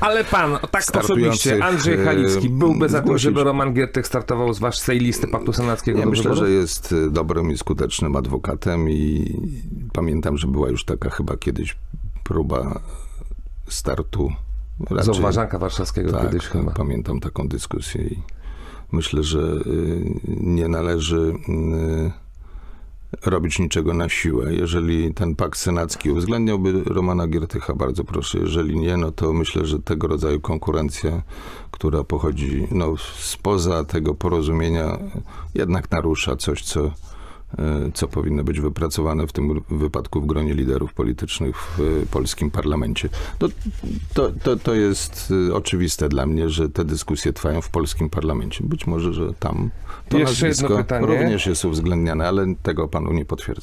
Ale pan, tak osobiście, Andrzej e, Halicki, byłby za tym, żeby Roman Giertych startował z waszej listy Paktu Senackiego Ja myślę, że jest y, dobrym i skutecznym adwokatem i pamiętam, że była już taka chyba kiedyś próba startu. Z obważanka warszawskiego tak, kiedyś chyba. pamiętam taką dyskusję i myślę, że y, nie należy y, robić niczego na siłę. Jeżeli ten pakt senacki uwzględniałby Romana Giertycha, bardzo proszę. Jeżeli nie, no to myślę, że tego rodzaju konkurencja, która pochodzi no, spoza tego porozumienia, jednak narusza coś, co, co powinno być wypracowane w tym wypadku w gronie liderów politycznych w y, polskim parlamencie. To, to, to, to jest y, oczywiste dla mnie, że te dyskusje trwają w polskim parlamencie. Być może, że tam to Jeszcze nazwisko również jest uwzględniane, ale tego panu nie potwierdzę.